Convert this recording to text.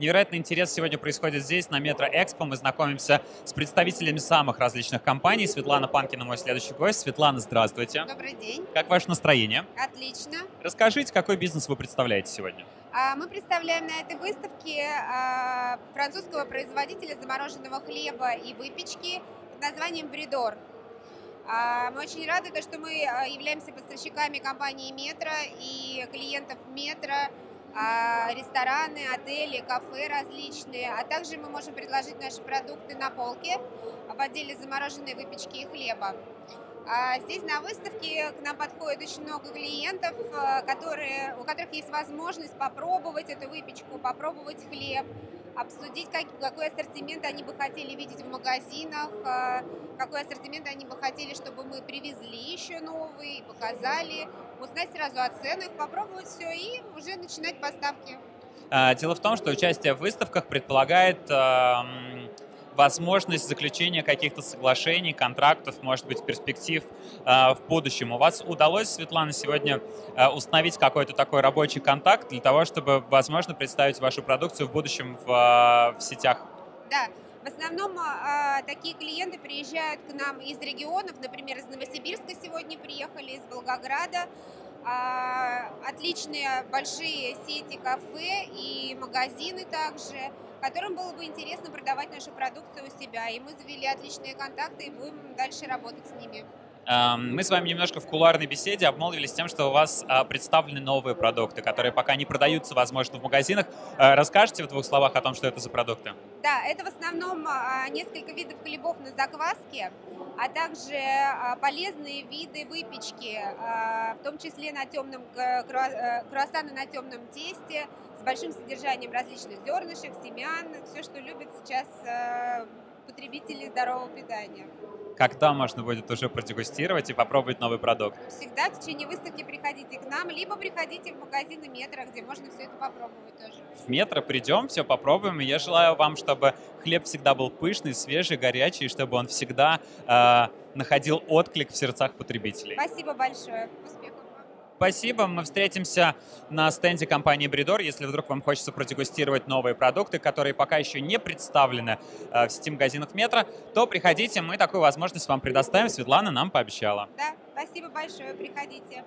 Невероятный интерес сегодня происходит здесь, на Метро Экспо. Мы знакомимся с представителями самых различных компаний. Светлана Панкина, мой следующий гость. Светлана, здравствуйте. Добрый день. Как ваше настроение? Отлично. Расскажите, какой бизнес вы представляете сегодня? А, Мы представляем на этой выставке а, французского производителя замороженного хлеба и выпечки под названием Бридор. А, Мы очень рады, то, что мы являемся поставщиками компании Метро и клиентов Метро, рестораны, отели, кафе различные, а также мы можем предложить наши продукты на полке в отделе замороженной выпечки и хлеба. А Здесь на выставке к нам подходит очень много клиентов, а, которые, у которых есть возможность попробовать эту выпечку, попробовать хлеб, обсудить, как, какой ассортимент они бы хотели видеть в магазинах, а, какой ассортимент они бы хотели, чтобы мы привезли еще новый, показали, узнать сразу о ценах, попробовать все и уже начинать поставки. А, Дело в том, что участие в выставках предполагает эм, возможность заключения каких-то соглашений, контрактов, может быть, перспектив э, в будущем. У вас удалось, Светлана, сегодня э, установить какой-то такой рабочий контакт для того, чтобы, возможно, представить вашу продукцию в будущем в, э, в сетях? Да, в основном а, такие клиенты приезжают к нам из регионов, например, из Новосибирска сегодня приехали, из Волгограда. А, отличные большие сети кафе и магазины также, которым было бы интересно продавать нашу продукцию у себя. И мы завели отличные контакты и будем дальше работать с ними. Эм, Мы с вами немножко в кулуарной беседе обмолвились тем, что у вас а, представлены новые продукты, которые пока не продаются, возможно, в магазинах. Э, Расскажите в двух словах о том, что это за продукты? Да, это в основном а, несколько видов хлебов на закваске, а также а, полезные виды выпечки, а, в том числе на темном э, круассаны на темном тесте с большим содержанием различных зернышек, семян, все, что любят сейчас э, потребители здорового питания. Когда можно будет уже продегустировать и попробовать новый продукт? Всегда в течение выставки приходите к нам, либо приходите в магазины метро, где можно все это попробовать тоже. В метро придем, все попробуем. И я желаю вам, чтобы хлеб всегда был пышный, свежий, горячий, и чтобы он всегда э, находил отклик в сердцах потребителей. Спасибо большое. Успехов. Спасибо. Мы встретимся на стенде компании Бридор. Если вдруг вам хочется продегустировать новые продукты, которые пока еще не представлены э, в сети магазинах метро, то приходите, мы такую возможность вам предоставим. Светлана нам пообещала. Да, спасибо большое. Приходите.